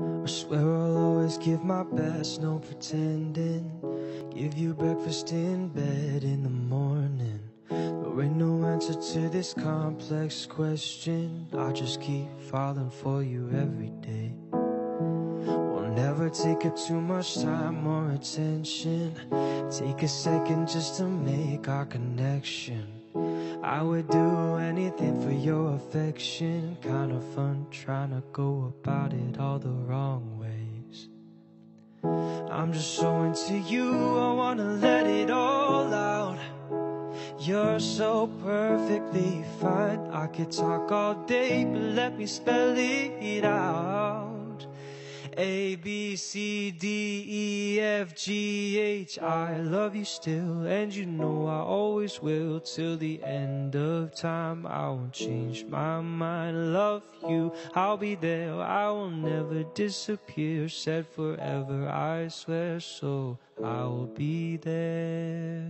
I swear I'll always give my best, no pretending. Give you breakfast in bed in the morning. There ain't no answer to this complex question. I just keep falling for you every day. Take up too much time or attention. Take a second just to make our connection. I would do anything for your affection. Kind of fun trying to go about it all the wrong ways. I'm just so into you, I wanna let it all out. You're so perfectly fine. I could talk all day, but let me spell it out. A, B, C, D, E, F, G, H. I love you still, and you know I always will. Till the end of time, I won't change my mind. Love you, I'll be there. I will never disappear. Said forever, I swear, so I will be there.